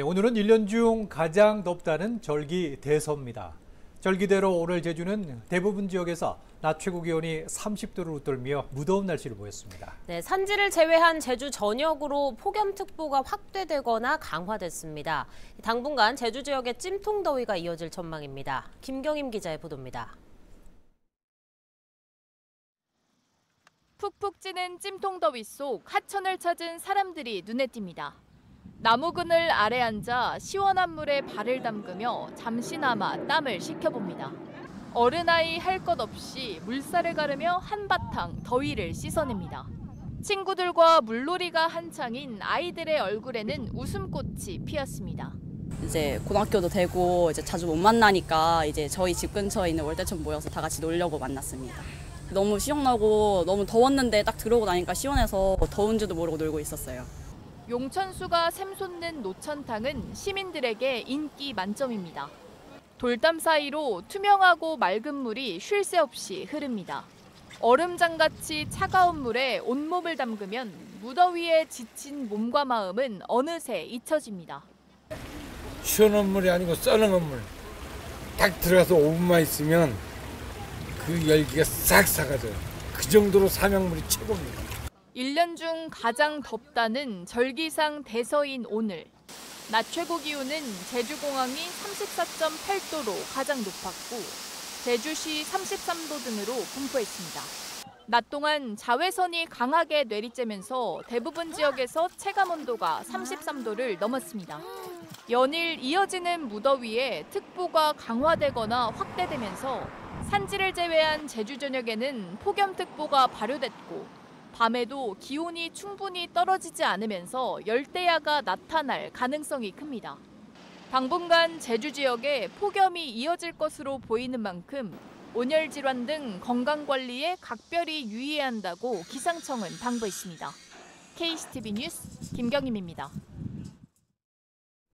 네, 오늘은 1년 중 가장 덥다는 절기 대서입니다. 절기대로 오늘 제주는 대부분 지역에서 낮 최고 기온이 30도를 웃돌며 무더운 날씨를 보였습니다. 네, 산지를 제외한 제주 전역으로 폭염특보가 확대되거나 강화됐습니다. 당분간 제주 지역에 찜통 더위가 이어질 전망입니다. 김경임 기자의 보도입니다. 푹푹 찌는 찜통 더위 속 하천을 찾은 사람들이 눈에 띕니다. 나무 그늘 아래 앉아 시원한 물에 발을 담그며 잠시나마 땀을 식혀봅니다. 어른아이 할 것 없이 물살을 가르며 한바탕 더위를 씻어냅니다. 친구들과 물놀이가 한창인 아이들의 얼굴에는 웃음꽃이 피었습니다. 이제 고등학교도 되고 이제 자주 못 만나니까 이제 저희 집 근처에 있는 월대천 모여서 다 같이 놀려고 만났습니다. 너무 시원하고 너무 더웠는데 딱 들어오고 나니까 시원해서 더운지도 모르고 놀고 있었어요. 용천수가 샘솟는 노천탕은 시민들에게 인기 만점입니다. 돌담 사이로 투명하고 맑은 물이 쉴 새 없이 흐릅니다. 얼음장같이 차가운 물에 온몸을 담그면 무더위에 지친 몸과 마음은 어느새 잊혀집니다. 시원한 물이 아니고 썰렁한 물. 딱 들어가서 5분만 있으면 그 열기가 싹 사가져요. 그 정도로 삼양물이 최고입니다. 1년 중 가장 덥다는 절기상 대서인 오늘. 낮 최고 기온은 제주공항이 34.8도로 가장 높았고 제주시 33도 등으로 분포했습니다. 낮 동안 자외선이 강하게 내리쬐면서 대부분 지역에서 체감 온도가 33도를 넘었습니다. 연일 이어지는 무더위에 특보가 강화되거나 확대되면서 산지를 제외한 제주 전역에는 폭염특보가 발효됐고 밤에도 기온이 충분히 떨어지지 않으면서 열대야가 나타날 가능성이 큽니다. 당분간 제주 지역에 폭염이 이어질 것으로 보이는 만큼 온열 질환 등 건강 관리에 각별히 유의해야 한다고 기상청은 당부했습니다. KCTV 뉴스 김경임입니다.